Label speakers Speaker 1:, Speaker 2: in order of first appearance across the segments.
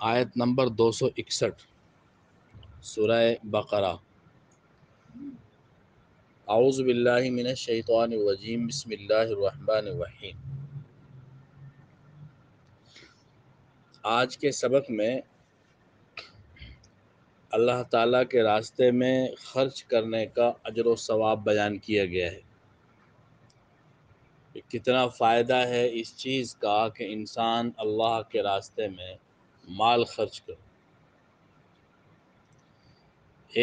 Speaker 1: आयत नंबर दो सौ इकसठ, सुरह बकरा। आउज़बिल्लिमिनशैतानरजीम बसमीम आज के सबक में अल्लाह ताला के रास्ते में ख़र्च करने का अजर व सवाब बयान किया गया है। कि कितना फ़ायदा है इस चीज़ का कि इंसान अल्लाह के रास्ते में माल खर्च करे।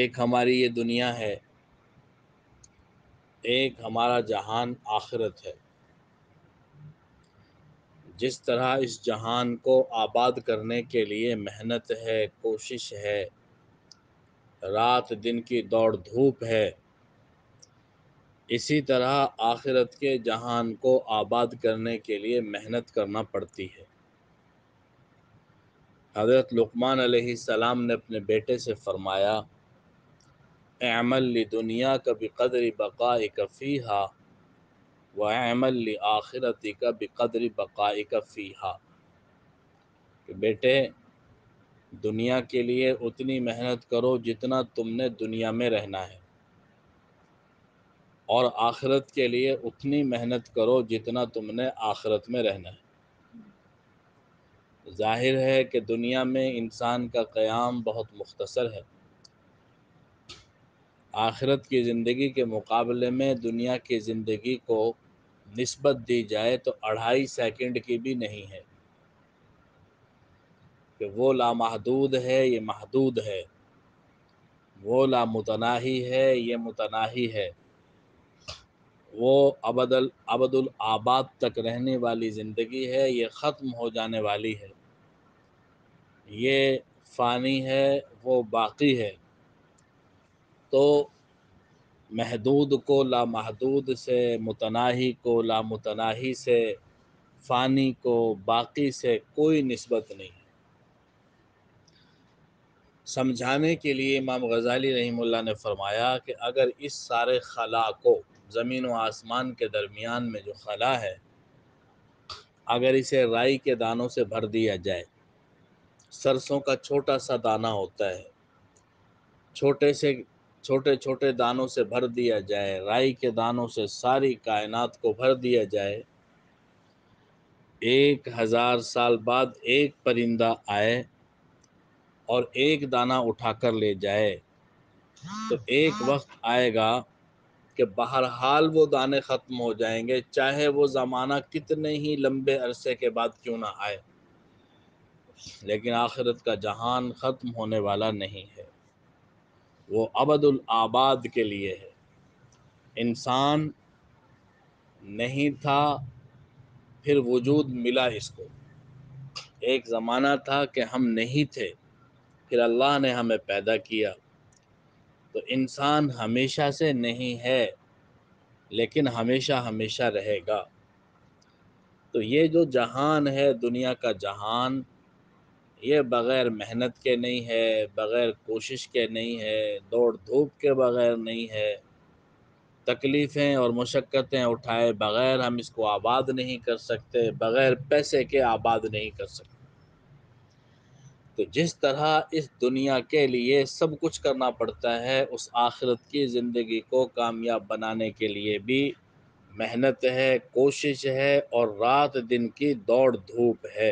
Speaker 1: एक हमारी ये दुनिया है, एक हमारा जहान आखिरत है। जिस तरह इस जहान को आबाद करने के लिए मेहनत है, कोशिश है, रात दिन की दौड़ धूप है इसी तरह आखिरत के जहान को आबाद करने के लिए मेहनत करना पड़ती है। हज़रत लुकमान सलाम ने अपने बेटे से फ़रमाया दुनिया का कदर बक़ाई कफ़ीहा व अमल आखिरती का बेकदरी बक़ाई कफ़ीहा कि बेटे, दुनिया के लिए उतनी मेहनत करो जितना तुमने दुनिया में रहना है। और आखिरत के लिए उतनी मेहनत करो जितना तुमने आखिरत में रहना है। ज़ाहिर है कि दुनिया में इंसान का क़याम बहुत मुख्तसर है। आखिरत की ज़िंदगी के मुकाबले में दुनिया की ज़िंदगी को नस्बत दी जाए तो अढ़ाई सेकंड की भी नहीं है। कि वो लामहदूद है, ये महदूद है। वो लामुतनाही है, ये मुतनाही है। वो अबदल, अबदुल आबाद तक रहने वाली ज़िंदगी है, ये ख़त्म हो जाने वाली है। ये फ़ानी है, वो बाकी है। तो महदूद को, लामहदूद से, मुतनाही को, लामुतनाही से, फ़ानी को, बाकी से कोई नस्बत नहीं। है समझाने के लिए इमाम गज़ाली रहीमुल्लाह ने फरमाया कि अगर इस सारे खला को ज़मीन व आसमान के दरमियान में जो खला है, अगर इसे राई के दानों से भर दिया जाए, सरसों का छोटा सा दाना होता है, छोटे से, छोटे छोटे दानों से भर दिया जाए, राई के दानों से सारी कायनात को भर दिया जाए, एक हज़ार साल बाद एक परिंदा आए और एक दाना उठाकर ले जाए तो एक वक्त आएगा कि बहरहाल वो दाने ख़त्म हो जाएँगे, चाहे वो ज़माना कितने ही लंबे अरसे के बाद क्यों ना आए। लेकिन आखिरत का जहान ख़त्म होने वाला नहीं है। वो अबदुल आबाद के लिए है। इंसान नहीं था, फिर वजूद मिला इसको। एक ज़माना था कि हम नहीं थे, फिर अल्लाह ने हमें पैदा किया। तो इंसान हमेशा से नहीं है, लेकिन हमेशा हमेशा रहेगा। तो ये जो जहान है, दुनिया का जहान, ये बग़ैर मेहनत के नहीं है, बग़ैर कोशिश के नहीं है, दौड़ धूप के बग़ैर नहीं है। तकलीफ़ें और मुशक्क़तें उठाए बग़ैर हम इसको आबाद नहीं कर सकते, बग़ैर पैसे के आबाद नहीं कर सकते। तो जिस तरह इस दुनिया के लिए सब कुछ करना पड़ता है, उस आखिरत की ज़िंदगी को कामयाब बनाने के लिए भी मेहनत है, कोशिश है और रात दिन की दौड़ धूप है।